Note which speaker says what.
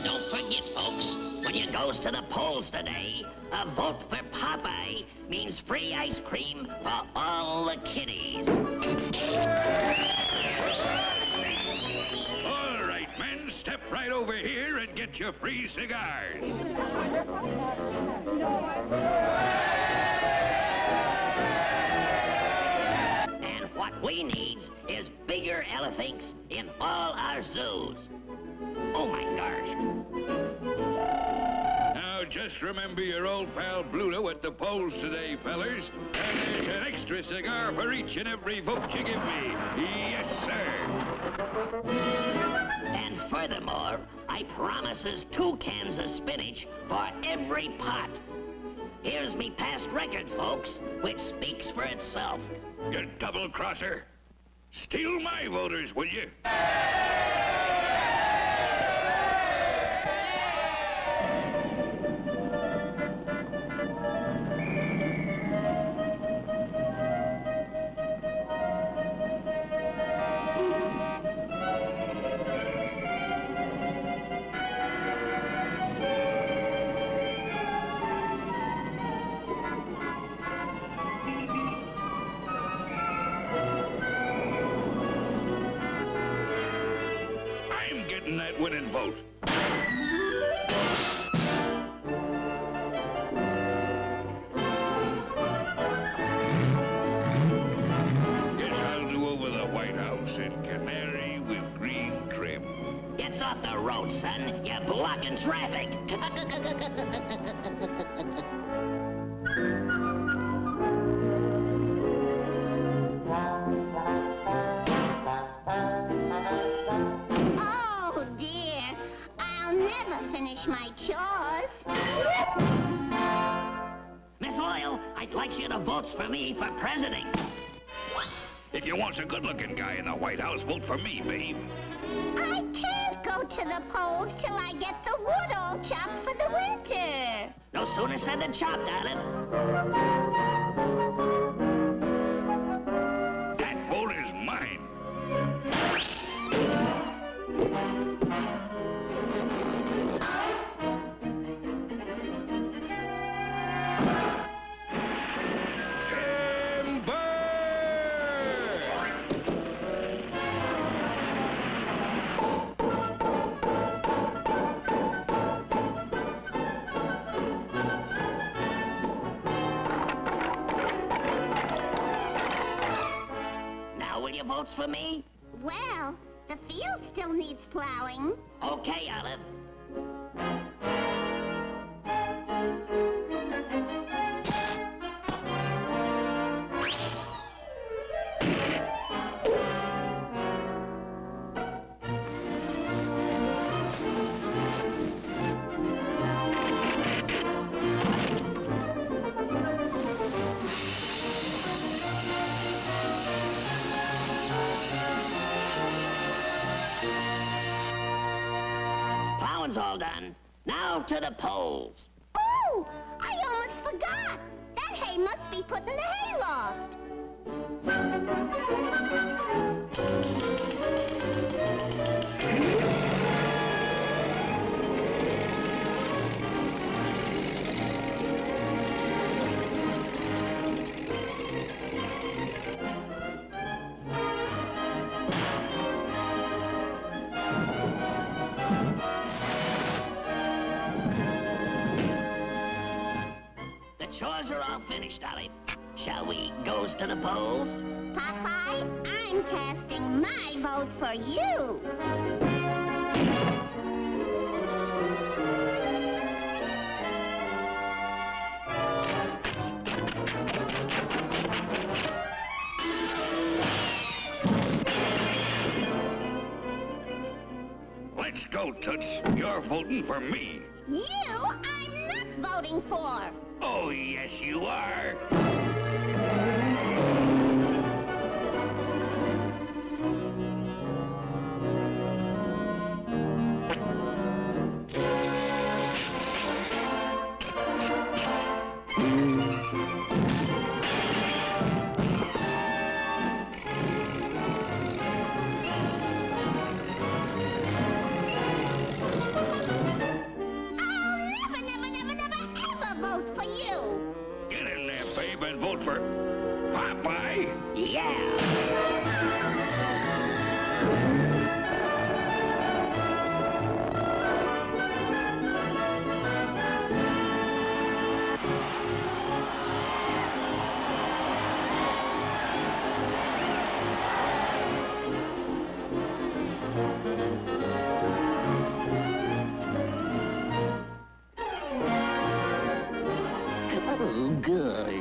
Speaker 1: And don't forget, folks, when you goes to the polls today, a vote for Popeye means free ice cream for all the kiddies.
Speaker 2: All right, men, step right over here and get your free cigars. just remember your old pal Bluto at the polls today, fellers. And there's an extra cigar for each and every vote you give me. Yes, sir.
Speaker 1: And furthermore, I promises two cans of spinach for every pot. Here's me past record, folks, which speaks for itself.
Speaker 2: You double-crosser. Steal my voters, will you? Getting that winning vote. Guess I'll do over the White House in canary with green trim.
Speaker 1: Gets off the road, son. You're blocking traffic.
Speaker 3: finish my chores.
Speaker 1: Miss Oyl, I'd like you to vote for me for president.
Speaker 2: If you want a good-looking guy in the White House, vote for me, babe.
Speaker 3: I can't go to the polls till I get the wood all chopped for the winter.
Speaker 1: No sooner said than chopped, darling. Now will you vote for me?
Speaker 3: Well, the field still needs plowing.
Speaker 1: Okay, Olive. Plowing's all done. Now to the polls.
Speaker 3: Oh, I almost forgot. That hay must be put in the hayloft.
Speaker 1: Shall we goes to the polls?
Speaker 3: Popeye, I'm casting my vote for you.
Speaker 2: Let's go, Toots. You're voting for me.
Speaker 3: You, I'm not voting for.
Speaker 2: Oh, yes, you are. Popeye?
Speaker 1: Yeah. Oh, gosh.